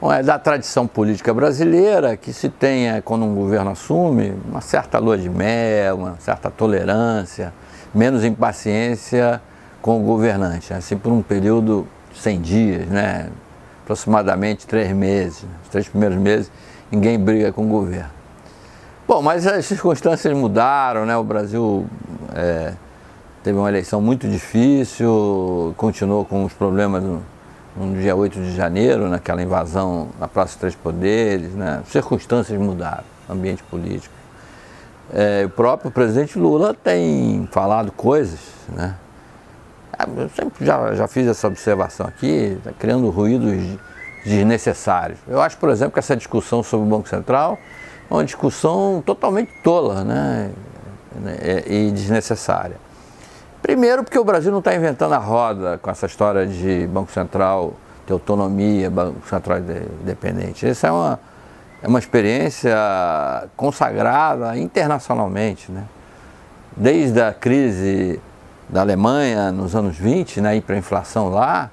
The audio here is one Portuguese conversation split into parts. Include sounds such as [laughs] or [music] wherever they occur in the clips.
É da tradição política brasileira que se tenha, quando um governo assume, uma certa lua de mel, uma certa tolerância, menos impaciência com o governante, assim por um período de 100 dias, né? aproximadamente três meses. Os três primeiros meses ninguém briga com o governo. Bom, mas as circunstâncias mudaram, né? O Brasil é, teve uma eleição muito difícil, continuou com os problemas no, no dia 8 de janeiro, naquela invasão na Praça dos Três Poderes, né? Circunstâncias mudaram, ambiente político. É, o próprio presidente Lula tem falado coisas, né? Eu sempre já, já fiz essa observação aqui, está criando ruídos desnecessários. Eu acho, por exemplo, que essa discussão sobre o Banco Central é uma discussão totalmente tola né? e desnecessária. Primeiro, porque o Brasil não está inventando a roda com essa história de Banco Central ter autonomia, Banco Central independente. Essa é uma, é uma experiência consagrada internacionalmente. Né? Desde a crise da Alemanha nos anos 20, né, hiperinflação lá,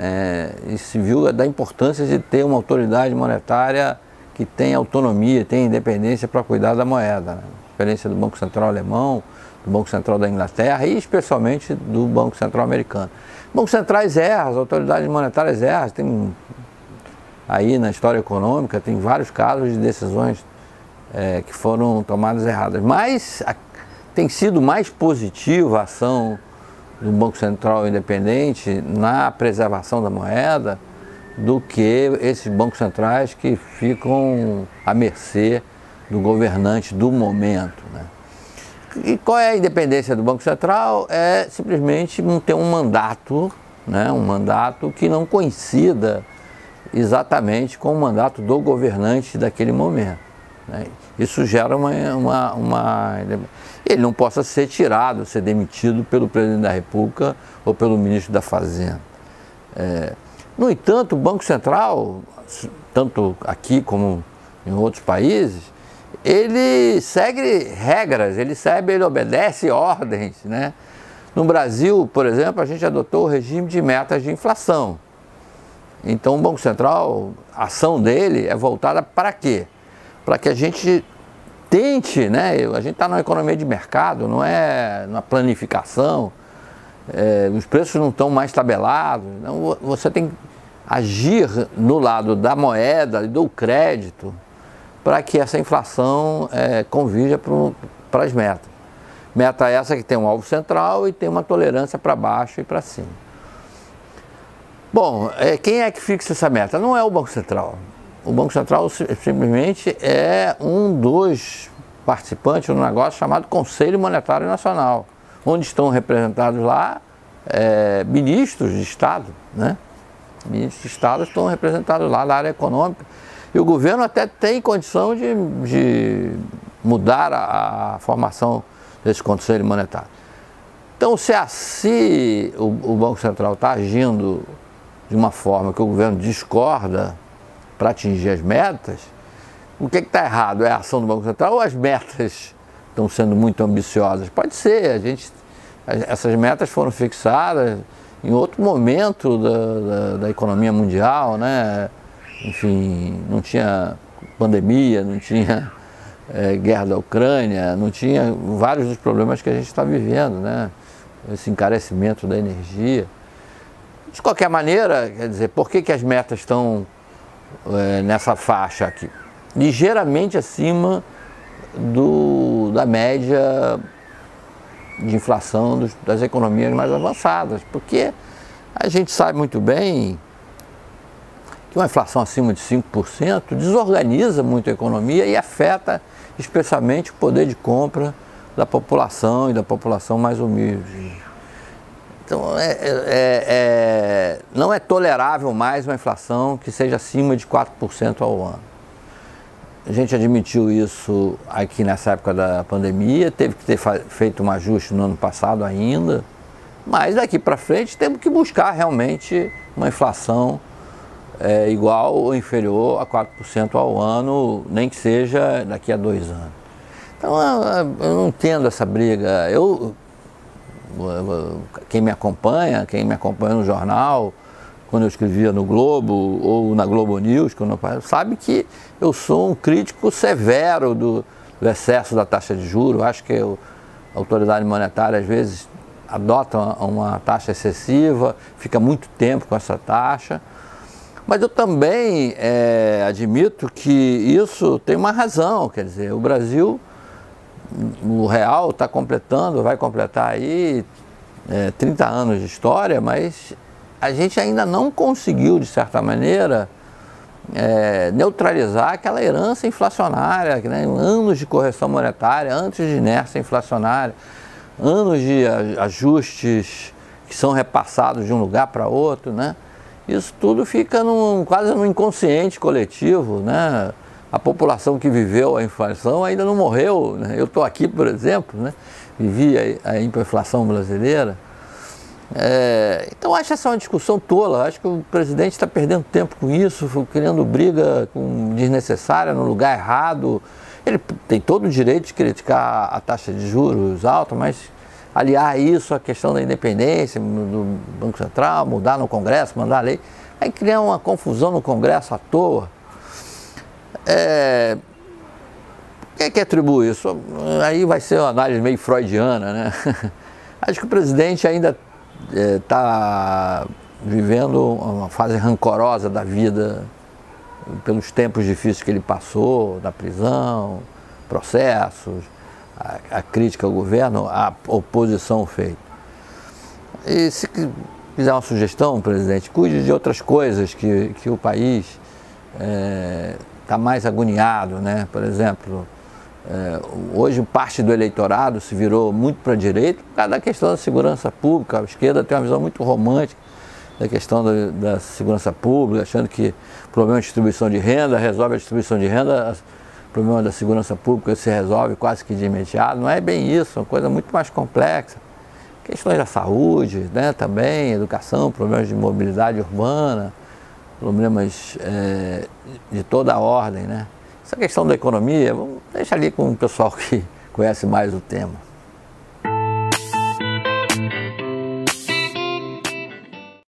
é, e se viu da importância de ter uma autoridade monetária que tem autonomia, tem independência para cuidar da moeda. Né? A experiência do Banco Central Alemão, do Banco Central da Inglaterra e especialmente do Banco Central Americano. Bancos centrais erram, as autoridades monetárias erram, tem aí na história econômica tem vários casos de decisões é, que foram tomadas erradas. Mas a, tem sido mais positiva a ação do Banco Central Independente na preservação da moeda do que esses bancos centrais que ficam à mercê do governante do momento. Né? E qual é a independência do Banco Central? É simplesmente ter um mandato, né? um mandato que não coincida exatamente com o mandato do governante daquele momento. Né? Isso gera uma, uma, uma, Ele não possa ser tirado, ser demitido pelo presidente da República ou pelo ministro da Fazenda. É, no entanto, o Banco Central, tanto aqui como em outros países, ele segue regras, ele segue, ele obedece ordens. Né? No Brasil, por exemplo, a gente adotou o regime de metas de inflação. Então o Banco Central, a ação dele é voltada para quê? para que a gente tente, né? A gente está numa economia de mercado, não é na planificação, é, os preços não estão mais tabelados, então você tem que agir no lado da moeda do crédito para que essa inflação é, convija para as metas. Meta essa que tem um alvo central e tem uma tolerância para baixo e para cima. Bom, é, quem é que fixa essa meta? Não é o Banco Central. O Banco Central simplesmente é um dos participantes no negócio chamado Conselho Monetário Nacional, onde estão representados lá é, ministros de Estado, né? Ministros de Estado estão representados lá na área econômica. E o governo até tem condição de, de mudar a, a, formação desse Conselho Monetário. Então, se assim o, o Banco Central está agindo de uma forma que o governo discorda para atingir as metas, o que está errado? É a ação do Banco Central ou as metas estão sendo muito ambiciosas? Pode ser, a gente, essas metas foram fixadas em outro momento da, da, da economia mundial, né? Enfim, não tinha pandemia, não tinha é, guerra da Ucrânia, não tinha vários dos problemas que a gente está vivendo, né? esse encarecimento da energia. De qualquer maneira, quer dizer, por que, que as metas estão é, nessa faixa aqui, ligeiramente acima do, da média de inflação dos, das economias mais avançadas, porque a gente sabe muito bem que uma inflação acima de 5% desorganiza muito a economia e afeta especialmente o poder de compra da população e da população mais humilde. Então, é, é, é, é, não é tolerável mais uma inflação que seja acima de 4% ao ano. A gente admitiu isso aqui nessa época da pandemia, teve que ter feito um ajuste no ano passado ainda, mas daqui para frente temos que buscar realmente uma inflação é, igual ou inferior a 4% ao ano, nem que seja daqui a dois anos. Então eu, não entendo essa briga. Eu quem me acompanha, quem me acompanha no jornal, quando eu escrevia no Globo ou na Globo News, quando eu, sabe que eu sou um crítico severo do, do excesso da taxa de juros. Acho que eu, a autoridade monetária às vezes adota uma, uma taxa excessiva, fica muito tempo com essa taxa. Mas eu também é, admito que isso tem uma razão, quer dizer, o Brasil, o real está completando, vai completar aí é, 30 anos de história, mas a gente ainda não conseguiu, de certa maneira, é, neutralizar aquela herança inflacionária, né? anos de correção monetária, antes de inércia inflacionária, anos de ajustes que são repassados de um lugar para outro, né? Isso tudo fica num, quase no inconsciente coletivo, né? A população que viveu a inflação ainda não morreu. Né? Eu estou aqui, por exemplo, né? vivi a, a brasileira. É, então acho essa uma discussão tola. Acho que o presidente está perdendo tempo com isso, criando briga com, desnecessária no lugar errado. Ele tem todo o direito de criticar a taxa de juros alta, mas aliar isso à questão da independência do Banco Central, mudar no Congresso, mandar a lei, aí criar uma confusão no Congresso à toa. É, quem é que atribui isso? Aí vai ser uma análise meio freudiana, né? [laughs] Acho que o presidente ainda está é, vivendo uma fase rancorosa da vida pelos tempos difíceis que ele passou, da prisão, processos, a, crítica ao governo, a oposição feita. E se quiser uma sugestão, presidente, cuide de outras coisas que, que o país está é, tá mais agoniado, né? Por exemplo, é, hoje parte do eleitorado se virou muito para a direita por causa da questão da segurança pública. A esquerda tem uma visão muito romântica da questão da, da segurança pública, achando que o problema de distribuição de renda resolve a distribuição de renda o problema da segurança pública se resolve quase que de imediato. Não é bem isso, é uma coisa muito mais complexa. Questões da saúde, né, também, educação, problemas de mobilidade urbana, problemas é, de toda a ordem. Né? Essa questão da economia, vamos deixar ali com o pessoal que [laughs] conhece mais o tema.